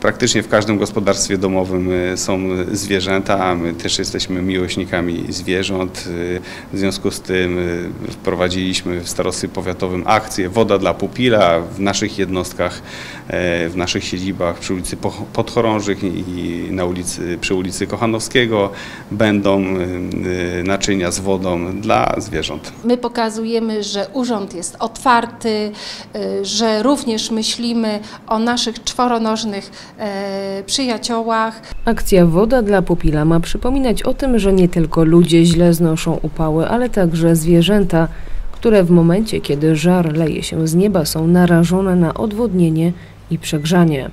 Praktycznie w każdym gospodarstwie domowym y, są zwierzęta, my też jesteśmy miłośnikami zwierząt. Y, W związku z tym y, wprowadziliśmy w starostwie powiatowym akcję Woda dla pupila w naszych jednostkach, e, w naszych siedzibach przy ulicy Podchorążych i na ulicy, przy ulicy Kochanowskiego będą naczynia z wodą dla zwierząt. My pokazujemy, że urząd jest otwarty, że również myślimy o naszych czworonożnych przyjaciołach. Akcja Woda dla Pupila ma przypominać o tym, że nie tylko ludzie źle znoszą upały, ale także zwierzęta, które w momencie, kiedy żar leje się z nieba, są narażone na odwodnienie i przegrzanie.